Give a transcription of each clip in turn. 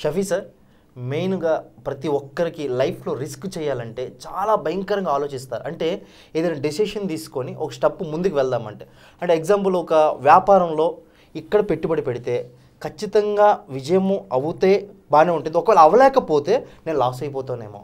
Shafi sir మెయిన్గా ప్రతి ఒక్కరికి లైఫ్లో రిస్క్ చేయాలంటే చాలా భయంకరంగా ఆలోచిస్తారు. అంటే ఏదైనా డెసిషన్ తీసుకొని ఒక స్టెప్ ముందుకు వెళ్దామంటే. అంటే ఎగ్జాంపుల్ ఒక వ్యాపారంలో ఇక్కడ పెట్టుబడి పెడితే ఖచ్చితంగా విజయము అవుతే బాగానే ఉంటుంది. ఒకవేళ అవ్వలేకపోతే నేను లాస్ అయిపోతానేమో.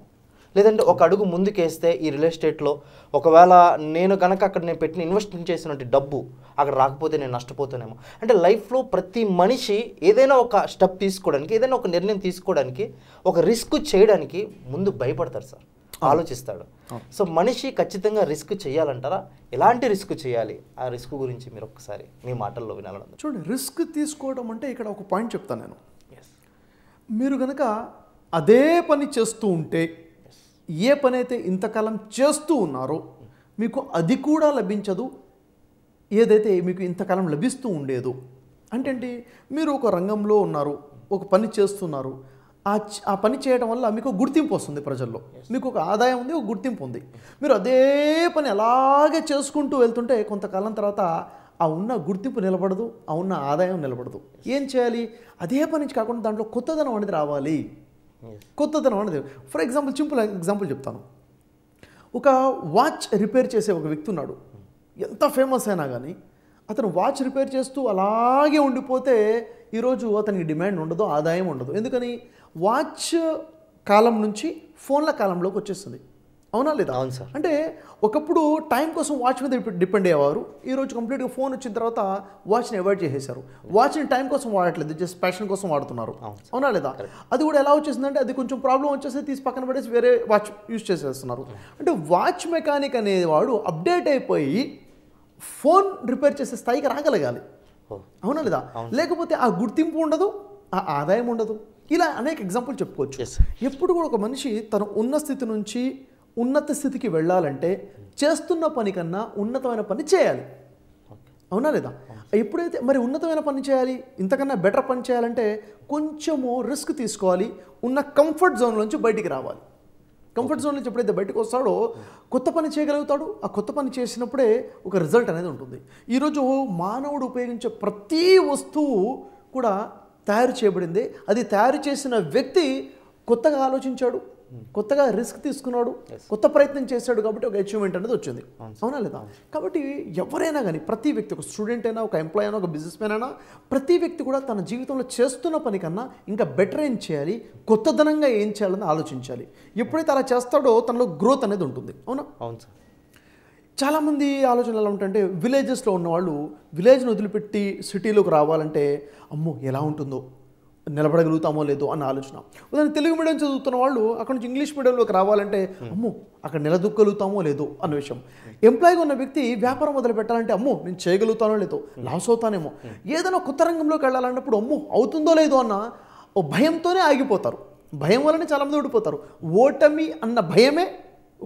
లేదంటే ఒక అడుగు ముందుకేస్తే ఈ రియల్ ఎస్టేట్లో ఒకవేళ నేను కనుక అక్కడ నేను పెట్టిన ఇన్వెస్ట్మెంట్ చేసినట్టు డబ్బు అక్కడ రాకపోతే నేను నష్టపోతానేమో. అంటే లైఫ్లో ప్రతి మనిషి ఏదైనా ఒక స్టెప్ తీసుకోవడానికి ఏదైనా ఒక నిర్ణయం తీసుకోవడానికి ఒక రిస్క్ చేయడానికి ముందు భయపడతారు సార్. ఆలోచిస్తాడు. సో మనిషి ఖచ్చితంగా రిస్క్ చేయాలంటారా? ఎలాంటి రిస్క్ చేయాలి? ఆ రిస్క్ గురించి మీరు ఒక్కసారి మీ మాటల్లో వినాలని చూడండి రిస్క్ తీసుకోవడం అంటే ఇక్కడ ఒక పాయింట్ చెప్తాను నేను. మీరు కనుక అదే పని చేస్తూ ఉంటే ఏ పని అయితే ఇంతకాలం చేస్తూ ఉన్నారో మీకు అది కూడా లభించదు. ఏదైతే మీకు ఇంతకాలం లభిస్తూ ఉండేదో. అంటే మీరు ఒక రంగంలో ఉన్నారు ఒక పని చేస్తున్నారు. ఆ ఆ పని చేయడం వల్ల మీకు గుర్తింపు వస్తుంది ప్రజల్లో. మీకు ఒక ఆదాయం ఉంది ఒక గుర్తింపు ఉంది. మీరు అదే పని అలాగే చేసుకుంటూ వెళ్తుంటే కొంతకాలం తర్వాత ఆ ఉన్న గుర్తింపు నిలబడదు ఆ ఉన్న ఆదాయం నిలబడదు. ఏం చేయాలి? అదే పని కాకుండా దాంట్లో కొత్తదనం అనేది రావాలి. కొత్తదనం అనేది. ఫర్ ఎగ్జాంపుల్ సింపుల్ ఎగ్జాంపుల్ చెప్తాను. ఒక వాచ్ రిపేర్ చేసే ఒక వ్యక్తి ఉన్నాడు. ఎంత ఫేమస్ అయినా కానీ అతను వాచ్ రిపేర్ చేస్తూ అలాగే ఉండిపోతే ఈరోజు అతనికి డిమాండ్ ఉండదు ఆదాయం ఉండదు. ఎందుకని? వాచ్ కాలం నుంచి ఫోన్ల కాలంలోకి వచ్చేస్తుంది. అవునా లేదా? అవును సార్. అంటే ఒకప్పుడు టైం కోసం వాచ్ మీద డిపె- డిపెండ్ అయ్యేవారు. ఈరోజు కంప్లీట్గా ఫోన్ వచ్చిన తర్వాత వాచ్ని అవాయిడ్ చేసేశారు. వాచ్ని టైం కోసం వాడట్లేదు. జస్ట్ ప్యాషన్ కోసం వాడుతున్నారు. అవునా లేదా? అది కూడా ఎలా వచ్చేసిందంటే అది కొంచెం ప్రాబ్లం వచ్చేసి తీసి పక్కన పడేసి వేరే వాచ్ యూజ్ చేసేస్తున్నారు. అంటే వాచ్ మెకానిక్ అనేవాడు అప్డేట్ అయిపోయి ఫోన్ రిపేర్ చేసే స్థాయికి రాగలగాలి. అవునా లేదా? లేకపోతే ఆ గుర్తింపు ఉండదు ఆ ఆదాయం ఉండదు. ఇలా అనేక ఎగ్జాంపుల్ చెప్పుకోవచ్చు. ఎప్పుడు కూడా ఒక మనిషి తన ఉన్న స్థితి నుంచి ఉన్నత స్థితికి వెళ్ళాలంటే చేస్తున్న పని కన్నా ఉన్నతమైన పని చేయాలి. అవునా లేదా? ఎప్పుడైతే మరి ఉన్నతమైన పని చేయాలి ఇంతకన్నా బెటర్ పని చేయాలంటే కొంచెము రిస్క్ తీసుకోవాలి ఉన్న కంఫర్ట్ జోన్ నుంచి బయటికి రావాలి. కంఫర్ట్ జోన్ నుంచి ఎప్పుడైతే బయటకు వస్తాడో కొత్త పని చేయగలుగుతాడు. ఆ కొత్త పని చేసినప్పుడే ఒక రిజల్ట్ అనేది ఉంటుంది. ఈరోజు మానవుడు ఉపయోగించే ప్రతి వస్తువు కూడా తయారు చేయబడింది. అది తయారు చేసిన వ్యక్తి కొత్తగా ఆలోచించాడు. కొత్తగా రిస్క్ తీసుకున్నాడు కొత్త ప్రయత్నం చేశాడు కాబట్టి ఒక అచీవ్మెంట్ అనేది వచ్చింది. అవునా లేదా? కాబట్టి ఎవరైనా కానీ ప్రతి వ్యక్తి ఒక స్టూడెంట్ అయినా ఒక ఎంప్లాయ్ అయినా ఒక బిజినెస్ మ్యాన్ అయినా ప్రతి వ్యక్తి కూడా తన జీవితంలో చేస్తున్న పని కన్నా ఇంకా బెటర్ ఏం చేయాలి? కొత్తదనంగా ఏం చేయాలని ఆలోచించాలి. ఎప్పుడైతే అలా చేస్తాడో తనలో గ్రోత్ అనేది ఉంటుంది. అవునా? అవును సార్. చాలామంది ఆలోచనలు ఎలా ఉంటాయంటే విలేజెస్లో ఉన్నవాళ్ళు విలేజ్ని వదిలిపెట్టి సిటీలోకి రావాలంటే అమ్మో ఎలా ఉంటుందో? నిలబడగలుగుతామో లేదో అన్న ఆలోచన. ఉదాహరణ తెలుగు మీడియం చదువుతున్న వాళ్ళు అక్కడ నుంచి ఇంగ్లీష్ మీడియంలోకి రావాలంటే అమ్మో అక్కడ నిలదొక్కగలుగుతామో లేదో అన్న విషయం. ఎంప్లాయ్గా ఉన్న వ్యక్తి వ్యాపారం మొదలు పెట్టాలంటే అమ్మో నేను చేయగలుగుతానో లేదో లాస్ అవుతానేమో. ఏదైనా కొత్త రంగంలోకి వెళ్ళాలన్నప్పుడు అమ్మో అవుతుందో లేదో అన్న ఓ భయంతోనే ఆగిపోతారు. భయం వల్లనే చాలామంది ఓడిపోతారు. ఓటమి అన్న భయమే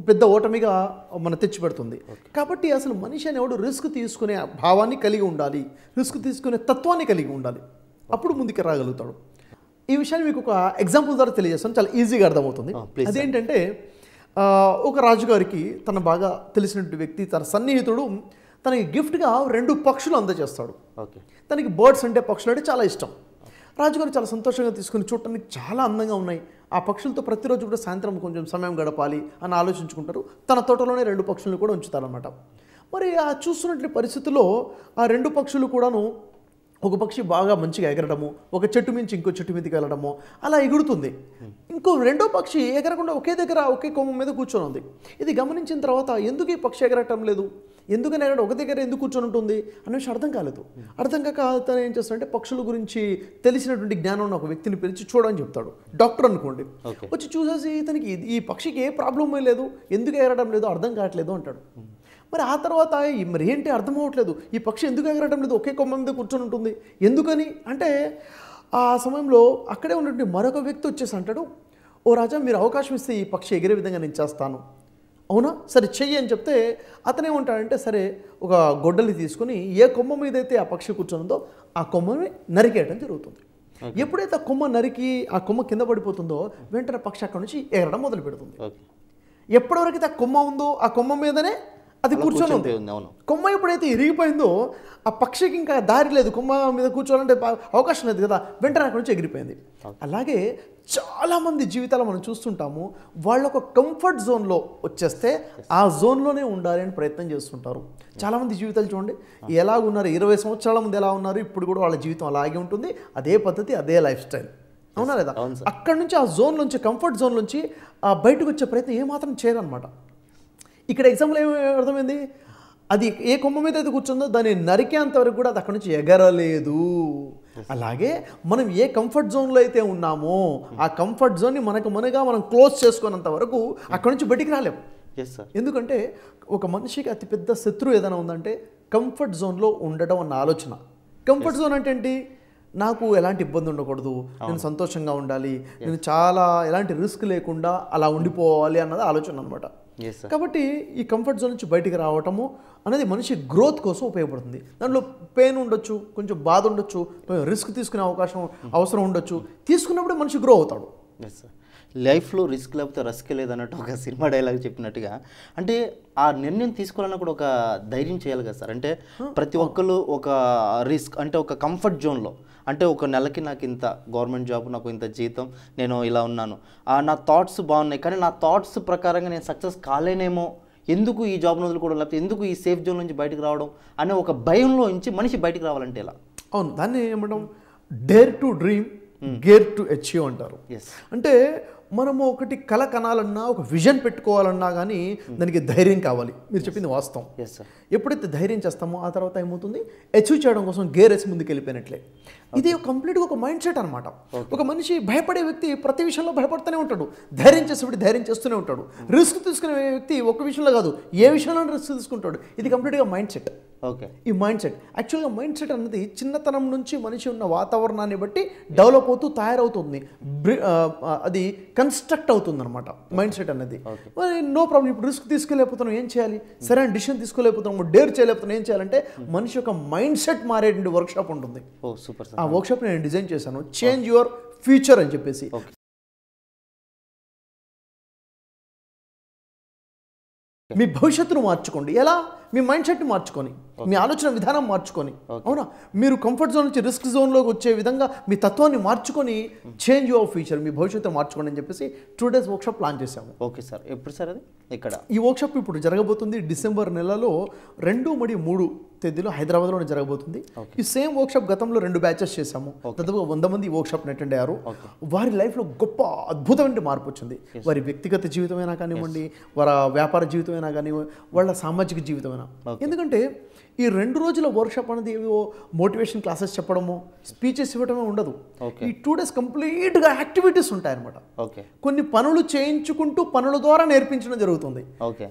పెద్ద ఓటమిగా మన తెచ్చిపెడుతుంది. కాబట్టి అసలు మనిషి అనేవాడు రిస్క్ తీసుకునే భావాన్ని కలిగి ఉండాలి. రిస్క్ తీసుకునే తత్వాన్ని కలిగి ఉండాలి. అప్పుడు ముందుకు రాగలుగుతాడు. ఈ విషయాన్ని మీకు ఒక ఎగ్జాంపుల్ ద్వారా తెలియజేస్తాను. చాలా ఈజీగా అర్థమవుతుంది. అదేంటంటే ఒక రాజుగారికి తన బాగా తెలిసినటువంటి వ్యక్తి తన సన్నిహితుడు తనకి గిఫ్ట్గా రెండు పక్షులు అందజేస్తాడు. ఓకే. తనకి బర్డ్స్ అంటే పక్షులు అంటే చాలా ఇష్టం. రాజుగారు చాలా సంతోషంగా తీసుకుని చూడటానికి చాలా అందంగా ఉన్నాయి. ఆ పక్షులతో ప్రతిరోజు కూడా సాయంత్రం కొంచెం సమయం గడపాలి అని ఆలోచించుకుంటారు. తన తోటలోనే రెండు పక్షులను కూడా ఉంచుతారనమాట మరి ఆ చూస్తున్నటువంటి పరిస్థితుల్లో ఆ రెండు పక్షులు కూడాను ఒక పక్షి బాగా మంచిగా ఎగరడము ఒక చెట్టు మించి ఇంకో చెట్టు మీదకి వెళ్ళడము అలా ఎగురుతుంది. ఇంకో రెండో పక్షి ఎగరకుండా ఒకే దగ్గర ఒకే కొమ్మ మీద కూర్చొని ఉంది. ఇది గమనించిన తర్వాత ఎందుకు ఈ పక్షి ఎగరటం లేదు? ఎందుకని ఎగరడం ఒక దగ్గర ఎందుకు కూర్చొని ఉంటుంది అనే విషయం అర్థం కాలేదు. అర్థం కాక అతను ఏం చేస్తాడంటే పక్షుల గురించి తెలిసినటువంటి జ్ఞానం ఉన్న ఒక వ్యక్తిని పిలిచి చూడని చెప్తాడు. డాక్టర్ అనుకోండి. వచ్చి చూసేసి ఇతనికి ఈ పక్షికి ఏ ప్రాబ్లమే లేదు. ఎందుకు ఎగరడం లేదు? అర్థం కావట్లేదు అంటాడు. మరి ఆ తర్వాత మరి ఏంటి అర్థం అవ్వట్లేదు? ఈ పక్షి ఎందుకు ఎగరడం లేదు? ఒకే కొమ్మ మీద కూర్చొని ఉంటుంది. ఎందుకని? అంటే ఆ సమయంలో అక్కడే ఉన్నటువంటి మరొక వ్యక్తి వచ్చేసి అంటాడు ఓ రాజా మీరు అవకాశం ఇస్తే ఈ పక్షి ఎగిరే విధంగా నేను చేస్తాను. అవునా? సరే చెయ్యి అని చెప్తే అతనేమంటాడంటే సరే ఒక గొడ్డలి తీసుకొని ఏ కొమ్మ మీద అయితే ఆ పక్షి కూర్చొనిందో ఆ కొమ్మని నరికేయడం జరుగుతుంది. ఎప్పుడైతే ఆ కొమ్మ నరికి ఆ కొమ్మ కింద పడిపోతుందో వెంటనే పక్షి అక్కడ నుంచి ఎగరడం మొదలు పెడుతుంది ఓకే. ఎప్పటివరకు ఆ కొమ్మ ఉందో ఆ కొమ్మ మీదనే అది కూర్చొని ఉంది. అవును. కొమ్మ ఎప్పుడైతే ఇరిగిపోయిందో ఆ పక్షికి ఇంకా దారి లేదు. కొమ్మ మీద కూర్చోవాలంటే అవకాశం లేదు కదా. వెంటనే అక్కడి నుంచి ఎగిరిపోయింది. అలాగే చాలామంది జీవితాలు మనం చూస్తుంటాము. వాళ్ళ ఒక కంఫర్ట్ జోన్లో వచ్చేస్తే ఆ జోన్లోనే ఉండాలి అని ప్రయత్నం చేస్తుంటారు. చాలామంది జీవితాలు చూడండి. ఎలా ఉన్నారు ఇరవై సంవత్సరాల ముందు ఎలా ఉన్నారు? ఇప్పుడు కూడా వాళ్ళ జీవితం అలాగే ఉంటుంది. అదే పద్ధతి అదే లైఫ్ స్టైల్ అవునా లేదా. అక్కడ నుంచి ఆ జోన్ నుంచి కంఫర్ట్ జోన్ నుంచి ఆ బయటకు వచ్చే ప్రయత్నం ఏమాత్రం చేయరనమాట ఇక్కడ ఎగ్జాంపుల్ ఏమి అర్థమైంది? అది ఏ కొమ్మ మీద అయితే కూర్చుందో దాన్ని నరికేంత వరకు కూడా అది అక్కడ నుంచి ఎగరలేదు. అలాగే మనం ఏ కంఫర్ట్ జోన్లో అయితే ఉన్నామో ఆ కంఫర్ట్ జోన్ని మనకు మనగా మనం క్లోజ్ చేసుకున్నంత వరకు అక్కడ నుంచి బయటికి రాలేము ఎస్ సార్ ఎందుకంటే ఒక మనిషికి అతిపెద్ద శత్రువు ఏదైనా ఉందంటే కంఫర్ట్ జోన్లో ఉండడం అన్న ఆలోచన. కంఫర్ట్ జోన్ అంటే ఏంటి? నాకు ఎలాంటి ఇబ్బంది ఉండకూడదు నేను సంతోషంగా ఉండాలి నేను చాలా ఎలాంటి రిస్క్ లేకుండా అలా ఉండిపోవాలి అన్నది ఆలోచన అనమాట కాబట్టి ఈ కంఫర్ట్ జోన్ నుంచి బయటికి రావటము అనేది మనిషి గ్రోత్ కోసం ఉపయోగపడుతుంది. దాంట్లో పెయిన్ ఉండొచ్చు కొంచెం బాధ ఉండొచ్చు రిస్క్ తీసుకునే అవకాశం అవసరం ఉండొచ్చు. తీసుకున్నప్పుడు మనిషి గ్రో అవుతాడు. ఎస్ సార్ లైఫ్లో రిస్క్ లేకపోతే రస్క్ లేదన్నట్టు ఒక సినిమా డైలాగ్ చెప్పినట్టుగా. అంటే ఆ నిర్ణయం తీసుకోవాలన్నా కూడా ఒక ధైర్యం చేయాలి కదా సార్. అంటే ప్రతి ఒక్కరు ఒక రిస్క్ అంటే ఒక కంఫర్ట్ జోన్లో. అంటే ఒక నెలకి నాకు ఇంత గవర్నమెంట్ జాబ్ నాకు ఇంత జీతం నేను ఇలా ఉన్నాను. ఆ, నా థాట్స్ బాగున్నాయి. కానీ నా థాట్స్ ప్రకారంగా నేను సక్సెస్ కాలేనేమో. ఎందుకు ఈ జాబ్ వదులుకోవడం? లేకపోతే ఎందుకు ఈ సేఫ్ జోన్ నుంచి బయటకు రావడం? అనే ఒక భయంలో నుంచి మనిషి బయటకు రావాలంటే ఎలా? అవును. దాన్ని ఏమంటాం? Dare to dream dare to achieve అంటారు. ఎస్ అంటే మనము ఒకటి కల కనాలన్నా ఒక విజన్ పెట్టుకోవాలన్నా కానీ దానికి ధైర్యం కావాలి. మీరు చెప్పింది వాస్తవం. ఎప్పుడైతే ధైర్యం చేస్తామో ఆ తర్వాత ఏమవుతుంది? అచీవ్ చేయడం కోసం గేర్ వేసి ముందుకు వెళ్ళిపోయినట్లే. ఇది కంప్లీట్గా ఒక మైండ్ సెట్ అనమాట ఒక మనిషి భయపడే వ్యక్తి ప్రతి విషయంలో భయపడుతూనే ఉంటాడు. ధైర్యం చేసేప్పుడు ధైర్యం చేస్తూనే ఉంటాడు. రిస్క్ తీసుకునే వ్యక్తి ఒక విషయంలో కాదు. ఏ విషయంలో రిస్క్ తీసుకుంటాడు. ఇది కంప్లీట్గా మైండ్ సెట్. ఓకే ఈ మైండ్ సెట్. యాక్చువల్గా మైండ్ సెట్ అన్నది చిన్నతనం నుంచి మనిషి ఉన్న వాతావరణాన్ని బట్టి డెవలప్ అవుతూ తయారవుతుంది. అది కన్స్ట్రక్ట్ అవుతుంది అనమాట మైండ్ సెట్ అనేది. మరి నో ప్రాబ్లం ఇప్పుడు రిస్క్ తీసుకోలేకపోతున్నాం ఏం చేయాలి? సరైన డిసిషన్ తీసుకోలేకపోతున్నాం డేర్ చేయలేకపోతున్నాం ఏం చేయాలంటే మనిషి యొక్క మైండ్ సెట్ మారేటువంటి వర్క్షాప్ ఉంటుంది. ఆ వర్క్షాప్ నేను డిజైన్ చేశాను. చేంజ్ యువర్ ఫ్యూచర్ అని చెప్పేసి. మీ భవిష్యత్తును మార్చుకోండి. ఎలా? మీ మైండ్ సెట్ని మార్చుకొని మీ ఆలోచన విధానం మార్చుకొని. అవునా? మీరు కంఫర్ట్ జోన్ నుంచి రిస్క్ జోన్లోకి వచ్చే విధంగా మీ తత్వాన్ని మార్చుకొని చేంజ్ యువర్ ఫ్యూచర్ మీ భవిష్యత్తు మార్చుకోండి అని చెప్పేసి టూ డేస్ వర్క్షాప్ ప్లాన్ చేశాము. Okay sir. ఎప్పుడు సార్ అది? ఇక్కడ. ఈ వర్క్షాప్ ఇప్పుడు జరగబోతుంది డిసెంబర్ నెలలో రెండు మరియు మూడు. తేదీలో హైదరాబాద్లోనే జరగబోతుంది. ఈ సేమ్ వర్క్షాప్ గతంలో రెండు బ్యాచెస్ చేశాము. దాదాపు వంద మంది ఈ వర్క్షాప్ అటెండ్ అయ్యారు. వారి లైఫ్లో గొప్ప అద్భుతమైన మార్పు వచ్చింది. వారి వ్యక్తిగత జీవితమైనా కానివ్వండి వారి వ్యాపార జీవితమైనా కానివ్వండి వాళ్ళ సామాజిక జీవితమైనా. ఎందుకంటే ఈ రెండు రోజుల వర్క్షాప్ అనేది ఏవో మోటివేషన్ క్లాసెస్ చెప్పడము స్పీచెస్ ఇవ్వడమే ఉండదు. ఈ టూ డేస్ కంప్లీట్గా యాక్టివిటీస్ ఉంటాయన్నమాట. ఓకే కొన్ని పనులు చేయించుకుంటూ పనుల ద్వారా నేర్పించడం జరుగుతుంది.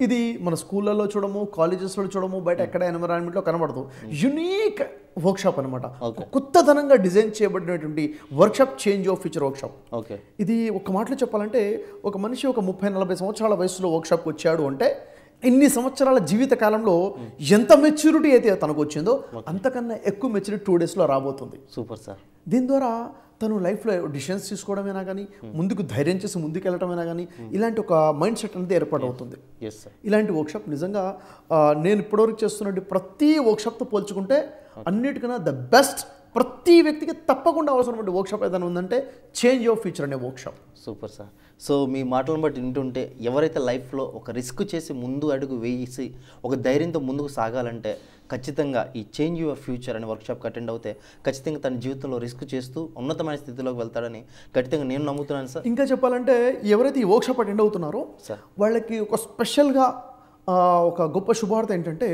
ఇది మన స్కూళ్ళల్లో చూడము కాలేజెస్లో చూడము బయట ఎక్కడ ఎన్విరాన్మెంట్లో కనబడదు. యునీక్ వర్క్షాప్ అనమాట. కొత్తదనంగా డిజైన్ చేయబడినటువంటి workshop change of future workshop okay ఇది ఒక మాటలో చెప్పాలంటే ఒక మనిషి ఒక ముప్పై నలభై సంవత్సరాల వయసులో వర్క్షాప్కి వచ్చాడు అంటే ఇన్ని సంవత్సరాల జీవిత కాలంలో ఎంత మెచ్యూరిటీ అయితే తనకు వచ్చిందో అంతకన్నా ఎక్కువ మెచ్యూరిటీ టూ డేస్లో రాబోతుంది. Super sir. దీని ద్వారా తను లైఫ్లో డిసిషన్స్ తీసుకోవడమైనా కానీ ముందుకు ధైర్యం చేసి ముందుకు వెళ్ళడమైనా కానీ ఇలాంటి ఒక మైండ్ సెట్ అనేది ఏర్పాటవుతుంది. ఎస్ సార్ ఇలాంటి వర్క్షాప్ నిజంగా నేను ఇప్పటివరకు చేస్తున్నట్టు ప్రతి వర్క్షాప్తో పోల్చుకుంటే అన్నిటికన్నా ద బెస్ట్ ప్రతి వ్యక్తికి తప్పకుండా అవసరమైన వర్క్షాప్ ఏదైనా ఉందంటే చేంజ్ యువర్ ఫ్యూచర్ అనే వర్క్షాప్. Super sir. సో మీ మాటలను బట్టి వింటుంటే ఎవరైతే లైఫ్లో ఒక రిస్క్ చేసి ముందు అడుగు వేసి ఒక ధైర్యంతో ముందుకు సాగాలంటే ఖచ్చితంగా ఈ చేంజ్ యువర్ ఫ్యూచర్ అనే వర్క్షాప్కి అటెండ్ అవుతే ఖచ్చితంగా తన జీవితంలో రిస్క్ చేస్తూ ఉన్నతమైన స్థితిలోకి వెళ్తాడని ఖచ్చితంగా నేను నమ్ముతున్నాను సార్. ఇంకా చెప్పాలంటే ఎవరైతే ఈ వర్క్షాప్ అటెండ్ అవుతున్నారో సార్. వాళ్ళకి ఒక స్పెషల్గా ఒక గొప్ప శుభార్త ఏంటంటే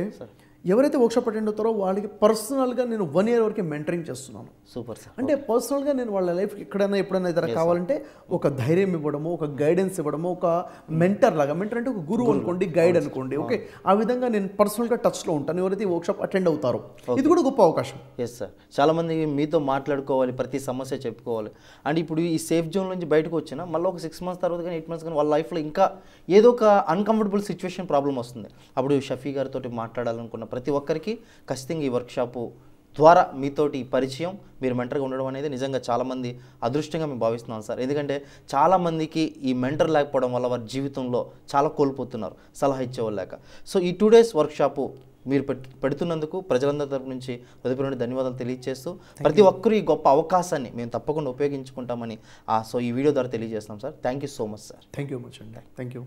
ఎవరైతే వర్క్షాప్ అటెండ్ అవుతారో వాళ్ళకి పర్సనల్గా నేను వన్ ఇయర్ వరకు మెంటరింగ్ చేస్తున్నాను. సూపర్ సార్ అంటే పర్సనల్గా నేను వాళ్ళ లైఫ్ ఎక్కడైనా ఎప్పుడైనా ఏదైనా కావాలంటే ఒక ధైర్యం ఇవ్వడము ఒక గైడెన్స్ ఇవ్వడము ఒక మెంటర్ లాగా మెంటర్ అంటే ఒక గురువు అనుకోండి గైడ్ అనుకోండి ఓకే ఆ విధంగా నేను పర్సనల్గా టచ్లో ఉంటాను. ఎవరైతే వర్క్షాప్ అటెండ్ అవుతారో. ఇది కూడా గొప్ప అవకాశం. ఎస్ సార్ చాలామంది మీతో మాట్లాడుకోవాలి ప్రతి సమస్య చెప్పుకోవాలి. అండ్ ఇప్పుడు ఈ సేఫ్ జోన్ నుంచి బయటకు వచ్చిన మళ్ళీ ఒక సిక్స్ మంత్స్ తర్వాత కానీ ఎయిట్ మంత్స్ కానీ వాళ్ళ లైఫ్లో ఇంకా ఏదో ఒక అన్కంఫర్టబుల్ సిచ్యువేషన్ ప్రాబ్లం వస్తుంది. అప్పుడు షఫీ గారితో మాట్లాడాలనుకున్న ప్రతి ఒక్కరికి ఖచ్చితంగా ఈ వర్క్షాపు ద్వారా మీతోటి పరిచయం మీరు మెంటర్గా ఉండడం అనేది నిజంగా చాలామంది అదృష్టంగా మేము భావిస్తున్నాం సార్. ఎందుకంటే చాలామందికి ఈ మెంటర్ లేకపోవడం వల్ల వారి జీవితంలో చాలా కోల్పోతున్నారు సలహా ఇచ్చేవాళ్ళు లేక. సో ఈ టూ డేస్ వర్క్షాపు మీరు పెడుతున్నందుకు ప్రజలందరి తరపు నుంచి హృదయపూర్వక ధన్యవాదాలు తెలియజేస్తూ ప్రతి ఒక్కరూ ఈ గొప్ప అవకాశాన్ని మేము తప్పకుండా ఉపయోగించుకుంటామని ఆ, సో ఈ వీడియో ద్వారా తెలియజేస్తాం sir. Thank you so much sir. Thank you much అండి థ్యాంక్ యూ